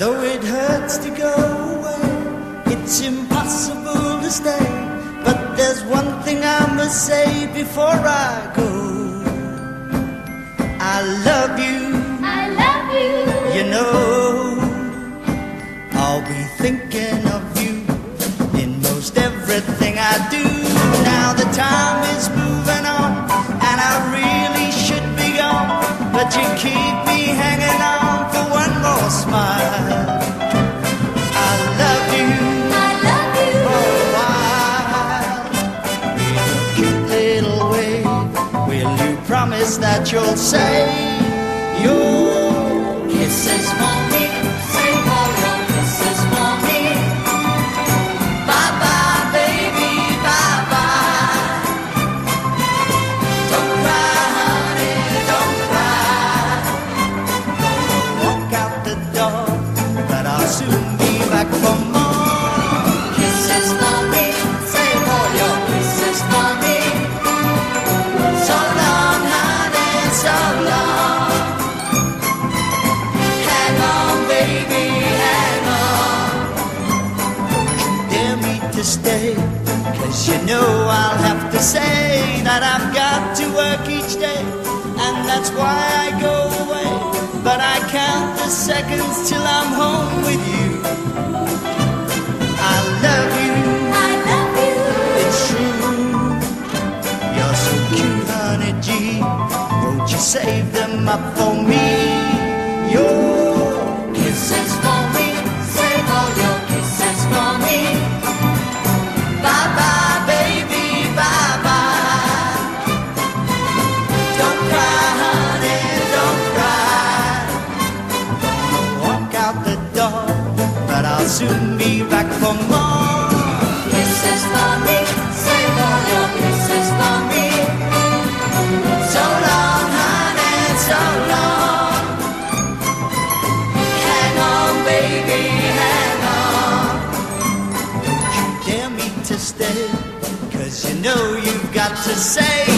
Though it hurts to go away, it's impossible to stay. But there's one thing I must say before I go. I love you, I love you. you know. I'll be thinking of you in most everything I do. Now the time promise that you'll say your kisses for to stay, cause you know I'll have to say that I've got to work each day, and that's why I go away. But I count the seconds till I'm home with you. I love you. I love you. It's true. You're so cute, honey gee. Won't you save them up for me? Your soon be back for more. Kisses for me, save all your kisses for me. So long, honey, so long. Hang on, baby, hang on. Don't you dare me to stay, cause you know you've got to say